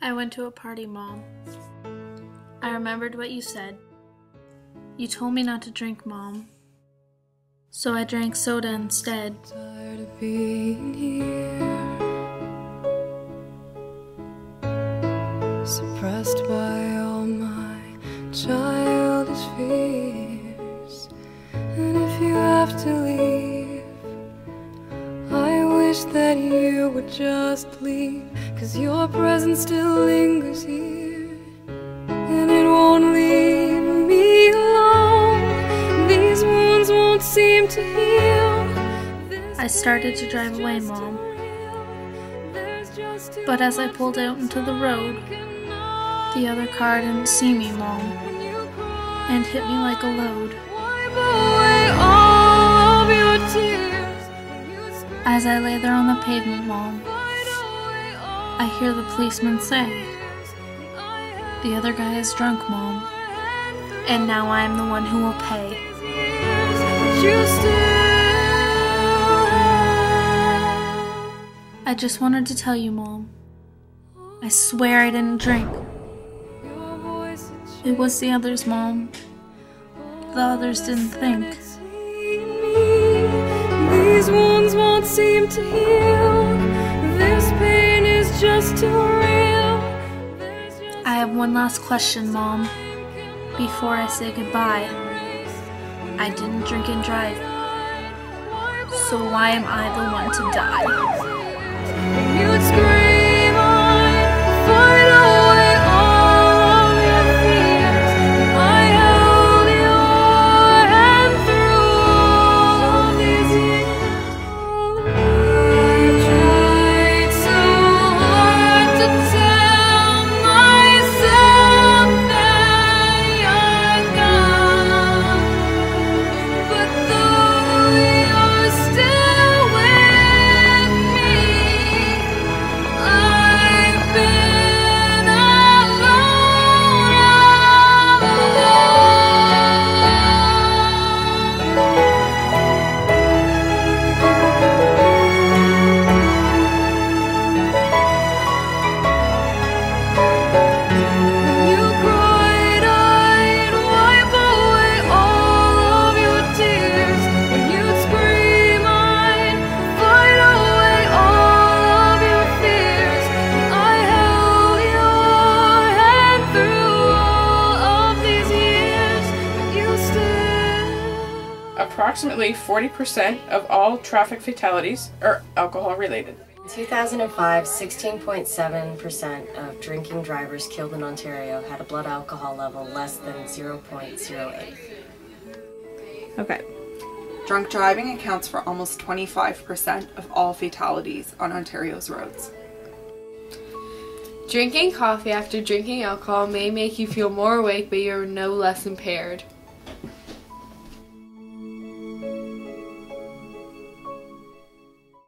I went to a party, Mom. I remembered what you said. You told me not to drink, Mom. So I drank soda instead. Tired of being here, suppressed by all my childish fears. Would just leave. Cause your presence still lingers here, and it won't leave me alone. These wounds won't seem to heal. I started to drive away, Mom. real. There's just too But as I pulled out into the road, the other car didn't see me, Mom, and hit me like a load. As I lay there on the pavement, Mom, I hear the policeman say, The other guy is drunk, Mom, and now I am the one who will pay. I just wanted to tell you, Mom. I swear I didn't drink. It was the others, Mom. The others didn't think. These wounds won't seem to heal. This pain is just too real. I have one last question, Mom, before I say goodbye. I didn't drink and drive, so why am I the one to die? Approximately 40% of all traffic fatalities are alcohol related. In 2005, 16.7% of drinking drivers killed in Ontario had a blood alcohol level less than 0.08. Okay. Drunk driving accounts for almost 25% of all fatalities on Ontario's roads. Drinking coffee after drinking alcohol may make you feel more awake, but you're no less impaired.